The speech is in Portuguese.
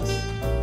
Música